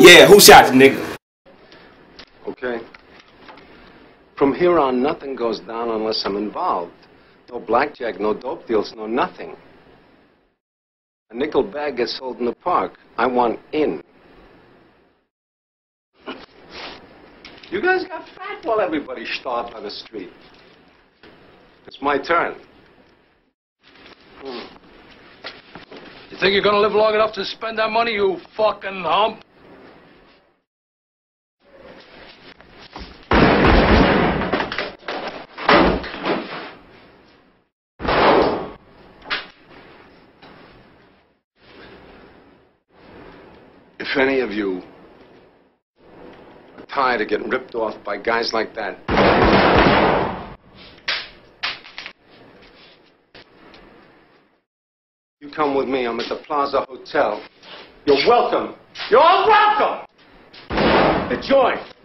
Yeah, who shot you, nigga? Okay. From here on, nothing goes down unless I'm involved. No blackjack, no dope deals, no nothing. A nickel bag gets sold in the park. I want in. You guys got fat while everybody starved on the street. It's my turn. You think you're gonna live long enough to spend that money, you fucking hump? If any of you are tired of getting ripped off by guys like that, you come with me. I'm at the Plaza Hotel. You're welcome. You're all welcome. Joint.